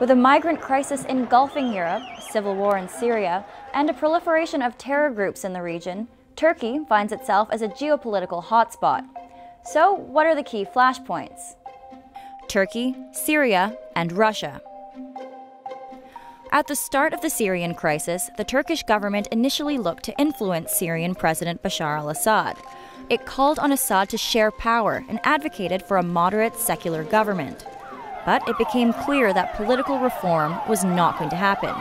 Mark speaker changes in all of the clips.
Speaker 1: With a migrant crisis engulfing Europe, civil war in Syria, and a proliferation of terror groups in the region, Turkey finds itself as a geopolitical hotspot. So, what are the key flashpoints? Turkey, Syria, and Russia. At the start of the Syrian crisis, the Turkish government initially looked to influence Syrian President Bashar al Assad. It called on Assad to share power and advocated for a moderate secular government. But it became clear that political reform was not going to happen.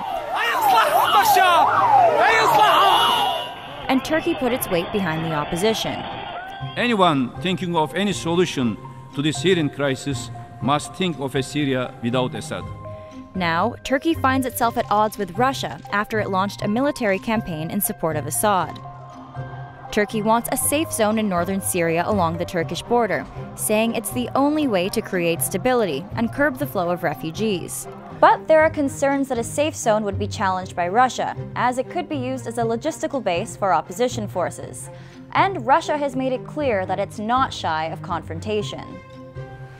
Speaker 1: And Turkey put its weight behind the opposition.
Speaker 2: Anyone thinking of any solution to the Syrian crisis must think of a Syria without Assad.
Speaker 1: Now, Turkey finds itself at odds with Russia after it launched a military campaign in support of Assad. Turkey wants a safe zone in northern Syria along the Turkish border, saying it's the only way to create stability and curb the flow of refugees. But there are concerns that a safe zone would be challenged by Russia, as it could be used as a logistical base for opposition forces. And Russia has made it clear that it's not shy of confrontation.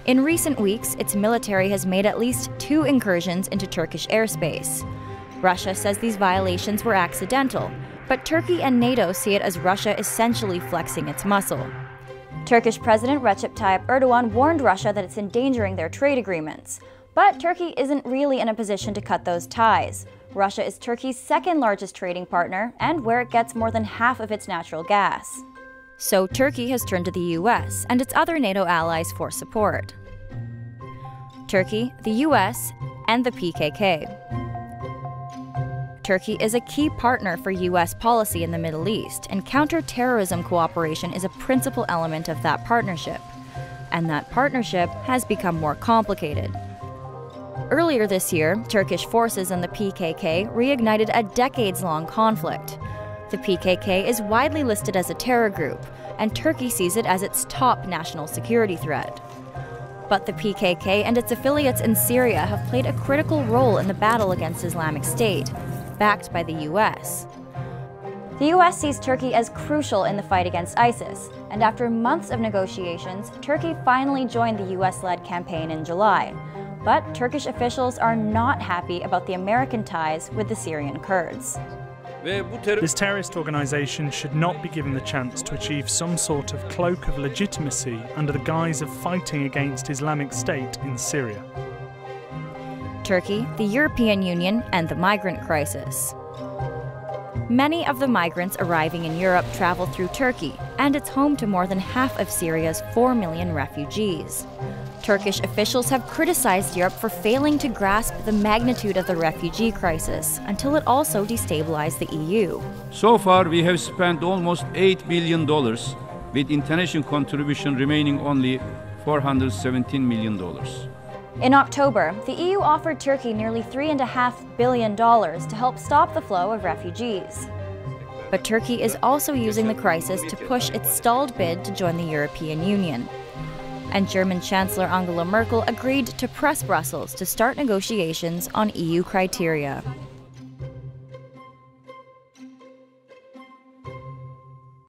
Speaker 1: In recent weeks, its military has made at least two incursions into Turkish airspace. Russia says these violations were accidental, but Turkey and NATO see it as Russia essentially flexing its muscle. Turkish President Recep Tayyip Erdogan warned Russia that it's endangering their trade agreements. But Turkey isn't really in a position to cut those ties. Russia is Turkey's second largest trading partner and where it gets more than half of its natural gas. So Turkey has turned to the US and its other NATO allies for support. Turkey, the US, and the PKK. Turkey is a key partner for U.S. policy in the Middle East, and counterterrorism cooperation is a principal element of that partnership. And that partnership has become more complicated. Earlier this year, Turkish forces and the PKK reignited a decades long conflict. The PKK is widely listed as a terror group, and Turkey sees it as its top national security threat. But the PKK and its affiliates in Syria have played a critical role in the battle against Islamic State, backed by the US. The US sees Turkey as crucial in the fight against ISIS, and after months of negotiations, Turkey finally joined the US led campaign in July. But Turkish officials are not happy about the American ties with the Syrian Kurds.
Speaker 3: This terrorist organisation should not be given the chance to achieve some sort of cloak of legitimacy under the guise of fighting against Islamic State in Syria.
Speaker 1: Turkey, the European Union, and the migrant crisis. Many of the migrants arriving in Europe travel through Turkey, and it's home to more than half of Syria's 4 million refugees. Turkish officials have criticized Europe for failing to grasp the magnitude of the refugee crisis until it also destabilized the EU.
Speaker 2: So far, we have spent almost $8 billion, with international contribution remaining only $417 million.
Speaker 1: In October, the EU offered Turkey nearly $3.5 billion to help stop the flow of refugees. But Turkey is also using the crisis to push its stalled bid to join the European Union and German Chancellor Angela Merkel agreed to press Brussels to start negotiations on EU criteria.